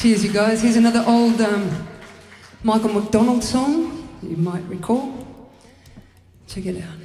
Cheers, you guys. Here's another old um, Michael McDonald song you might recall. Check it out.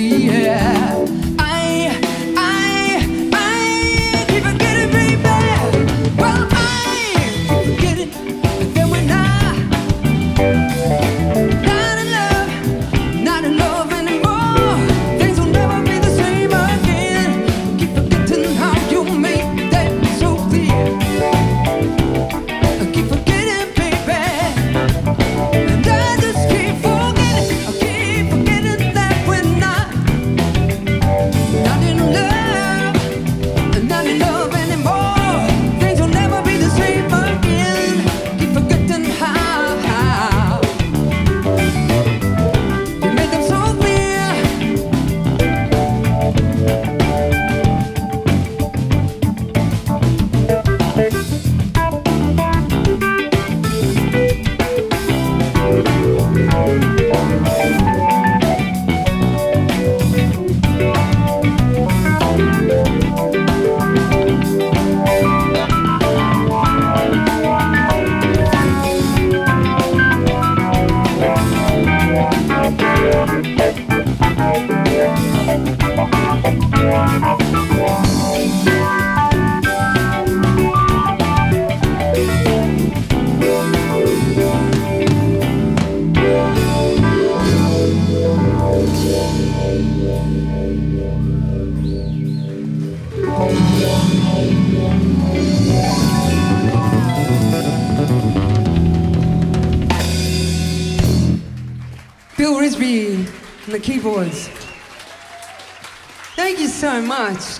yeah. Risby on the keyboards. Thank you so much.